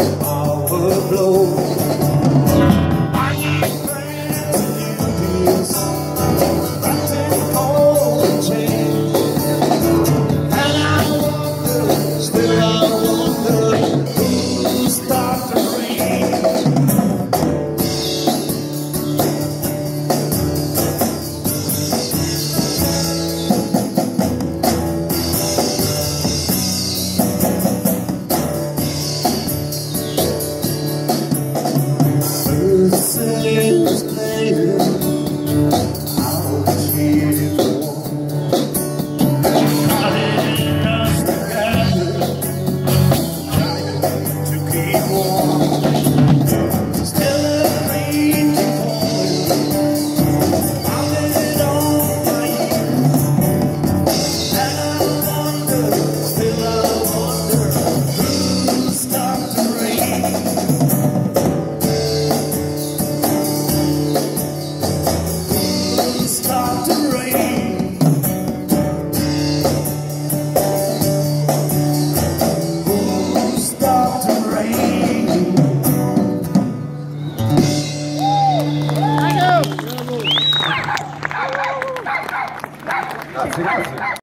us players 違う違う